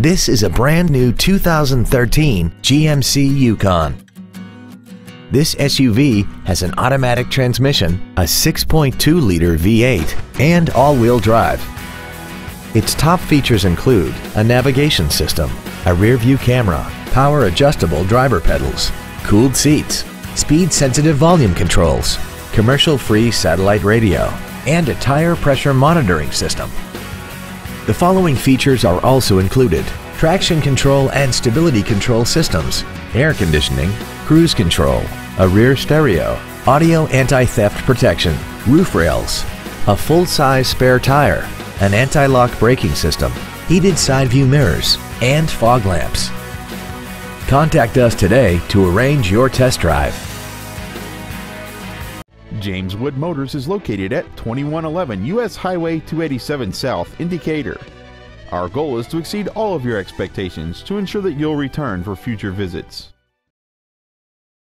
This is a brand new 2013 GMC Yukon. This SUV has an automatic transmission, a 6.2-liter V8, and all-wheel drive. Its top features include a navigation system, a rear-view camera, power-adjustable driver pedals, cooled seats, speed-sensitive volume controls, commercial-free satellite radio, and a tire pressure monitoring system. The following features are also included. Traction control and stability control systems, air conditioning, cruise control, a rear stereo, audio anti-theft protection, roof rails, a full-size spare tire, an anti-lock braking system, heated side view mirrors, and fog lamps. Contact us today to arrange your test drive. James Wood Motors is located at 2111 US Highway 287 South in Decatur. Our goal is to exceed all of your expectations to ensure that you'll return for future visits.